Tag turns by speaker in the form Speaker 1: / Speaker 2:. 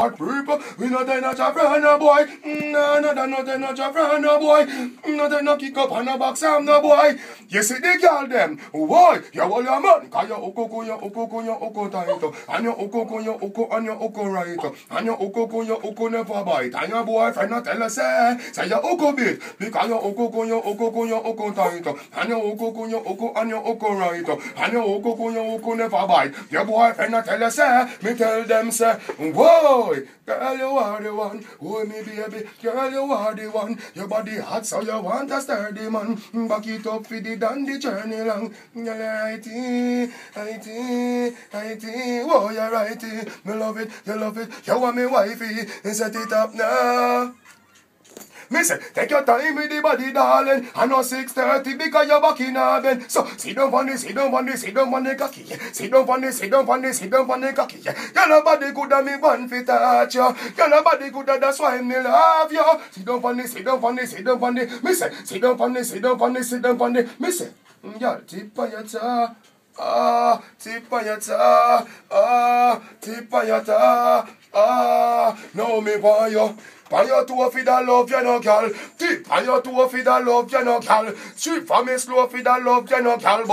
Speaker 1: Hot people, we not die not a friend no boy. No, no, no, no, no, not a friend no boy. No, they no kick up on no box am no boy. You see the girl them, boy, you all your man, cause your uko ko your uko ko your uko tight, and your uko ko your uko and your uko right, and your uko ko your uko never bite, and your boyfriend not tell us say, say your uko bit, because your uko ko your uko ko your uko tight, and your uko ko your uko and your uko right, and your uko ko your uko never bite. Your boyfriend not tell us say, me tell them say, whoa boy. Girl, you are the one. Oh, me baby. Girl, you are the one. Your body hot, so you want a sturdy man. Back it up for the dandy journey long. Girl, you're righty, righty, righty. Oh, you're righty. Me love it, you love it. You want me wifey. Set it up now. Me say, take your time with the body, darling. I know 6.30 because you're back in bed. So, the, sit down on the, sit down on the cocky. The, sit down on the, sit down on the cocky. Your nobody good at me one fit touch you. Your nobody good at that's why me love you. The, sit down on the, sit down on the. Me say, sit down on the, sit down on the, sit down on the. Me say, girl, tip on your toe. Ah, tip on your toe. Ah, tip on your toe. Ah, no me you. On your toe for the love, you know, girl. Tip on your toe for the love, you know, girl. Strip for me slow for the love, you know, girl.